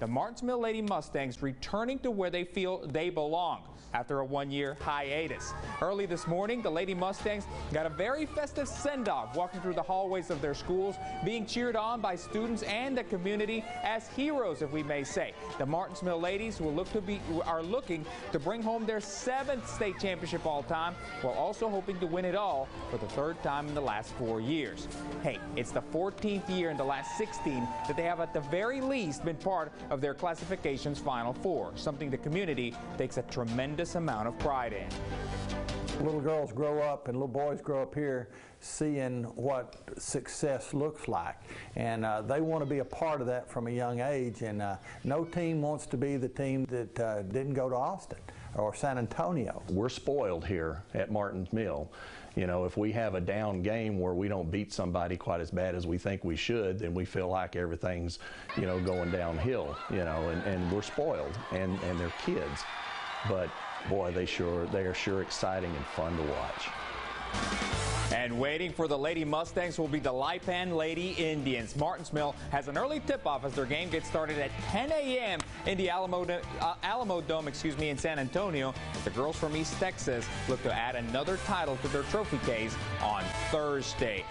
the Martins Mill Lady Mustangs returning to where they feel they belong after a one-year hiatus. Early this morning, the Lady Mustangs got a very festive send-off walking through the hallways of their schools, being cheered on by students and the community as heroes, if we may say. The Martins Mill Ladies will look to be are looking to bring home their seventh state championship all time, while also hoping to win it all for the third time in the last four years. Hey, it's the 14th year in the last 16 that they have at the very least been part of their classification's Final Four, something the community takes a tremendous amount of pride in. Little girls grow up and little boys grow up here seeing what success looks like. And uh, they want to be a part of that from a young age. And uh, no team wants to be the team that uh, didn't go to Austin or San Antonio. We're spoiled here at Martins Mill. You know, if we have a down game where we don't beat somebody quite as bad as we think we should, then we feel like everything's, you know, going downhill, you know, and, and we're spoiled and, and they're kids. But boy, they sure they are sure exciting and fun to watch. And waiting for the Lady Mustangs will be the Lipan Lady Indians. Martins Mill has an early tip-off as their game gets started at 10 a.m. in the Alamo, uh, Alamo Dome, excuse me, in San Antonio. The girls from East Texas look to add another title to their trophy case on Thursday.